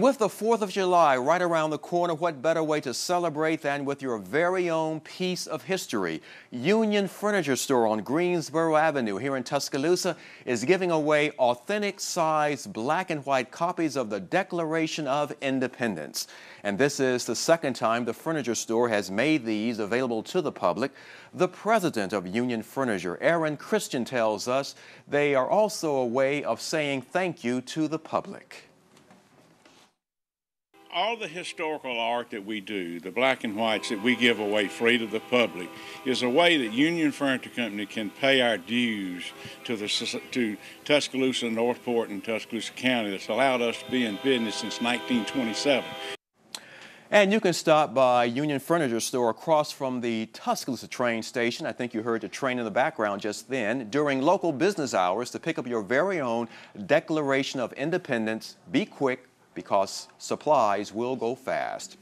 With the 4th of July right around the corner, what better way to celebrate than with your very own piece of history? Union Furniture Store on Greensboro Avenue here in Tuscaloosa is giving away authentic size black and white copies of the Declaration of Independence. And this is the second time the furniture store has made these available to the public. The president of Union Furniture, Aaron Christian, tells us they are also a way of saying thank you to the public all the historical art that we do, the black and whites that we give away free to the public, is a way that Union Furniture Company can pay our dues to the to Tuscaloosa, Northport, and Tuscaloosa County that's allowed us to be in business since 1927. And you can stop by Union Furniture Store across from the Tuscaloosa train station. I think you heard the train in the background just then. During local business hours to pick up your very own Declaration of Independence. Be quick, because supplies will go fast.